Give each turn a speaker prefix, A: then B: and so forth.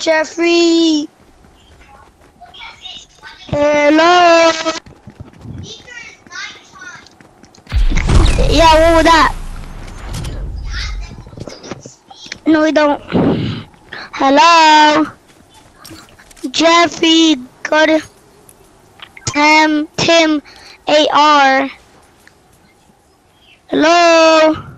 A: Jeffrey. Hello. Yeah, what was that? No, we don't. Hello. Jeffrey, Good. um Tim AR. Hello.